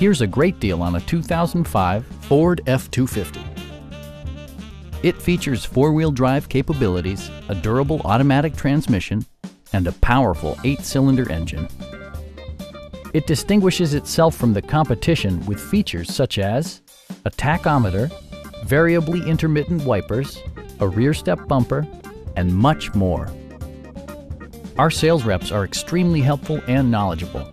Here's a great deal on a 2005 Ford F-250. It features four-wheel drive capabilities, a durable automatic transmission, and a powerful eight-cylinder engine. It distinguishes itself from the competition with features such as a tachometer, variably intermittent wipers, a rear step bumper, and much more. Our sales reps are extremely helpful and knowledgeable.